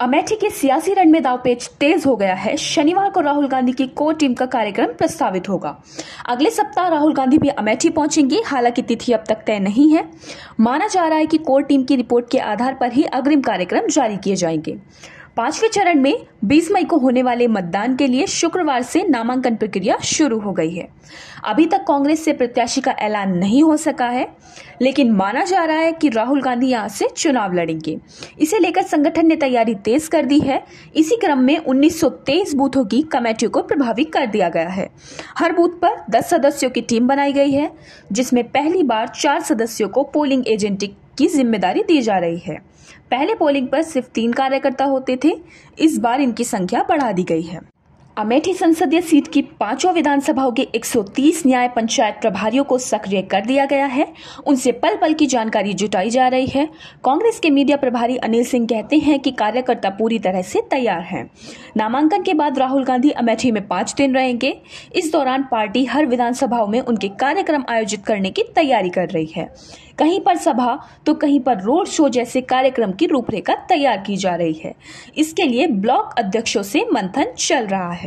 अमेठी के सियासी रण में दावपेच तेज हो गया है। शनिवार को राहुल गांधी की कोर टीम का कार्यक्रम प्रस्तावित होगा। अगले सप्ताह राहुल गांधी भी अमेठी पहुँचेंगे। हालाँकि तिथि अब तक तय नहीं है। माना जा रहा है कि कोर टीम की रिपोर्ट के आधार पर ही अग्रिम कार्यक्रम जारी किए जाएँगे। पाँचवें चरण में 20 मई को होने वाले मतदान के लिए शुक्रवार से नामांकन प्रक्रिया शुरू हो गई है। अभी तक कांग्रेस से प्रत्याशी का ऐलान नहीं हो सका है, लेकिन माना जा रहा है कि राहुल गांधी यहाँ से चुनाव लड़ेंगे। इसे लेकर संगठन ने तैयारी तेज कर दी है। इसी क्रम में 1923 बूथों की कमेटियों को प्रभावित कर दिया गया है। हर बूथ पर 10 सदस्यों की टीम बनाई गई है, जिसमें पहली बार चार सदस्यों को पोलिंग एजेंट की ज़िम्मेदारी दी जा रही है। पहले पोलिंग पर सिर्फ़ तीन कार्यकर्ता होते थे। इस बार इनकी संख्या बढ़ा दी गई है। अमेठी संसदीय सीट की पाँचों विधानसभाओं के 130 न्याय पंचायत प्रभारियों को सक्रिय कर दिया गया है। उनसे पल पल की जानकारी जुटाई जा रही है। कांग्रेस के मीडिया प्रभारी अनिल सिंह कहते हैं कि कार्यकर्ता पूरी तरह से तैयार हैं। नामांकन के बाद राहुल गांधी अमेठी में पाँच दिन रहेंगे। इस दौरान पार्टी हर विधानसभाओं में उनके कार्यक्रम आयोजित करने की तैयारी कर रही है। कहीं पर सभा तो कहीं पर रोड शो जैसे कार्यक्रम की रूपरेखा तैयार की जा रही है। इसके लिए ब्लॉक अध्यक्षों से मंथन चल रहा है।